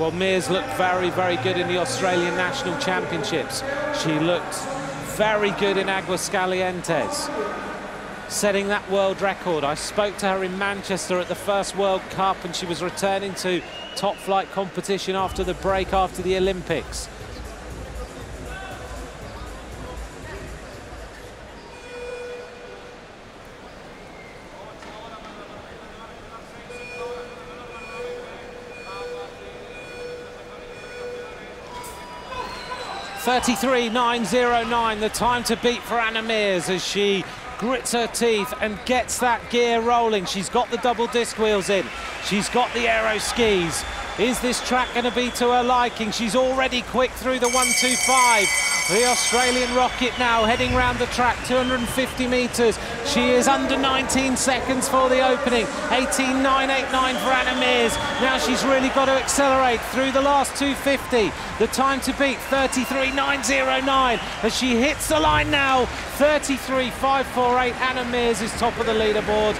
Well, Meares looked very, very good in the Australian National Championships. She looked very good in Aguascalientes, setting that world record. I spoke to her in Manchester at the first World Cup and she was returning to top flight competition after the break after the Olympics. 33.909, the time to beat for Anna Meares as she grits her teeth and gets that gear rolling. She's got the double disc wheels in. She's got the aero skis. Is this track going to be to her liking? She's already quick through the 125. The Australian rocket now heading round the track, 250 metres. She is under 19 seconds for the opening. 18.989 for Anna Meares. Now she's really got to accelerate through the last 250. The time to beat, 33.909. As she hits the line now, 33.548. Anna Meares is top of the leaderboard.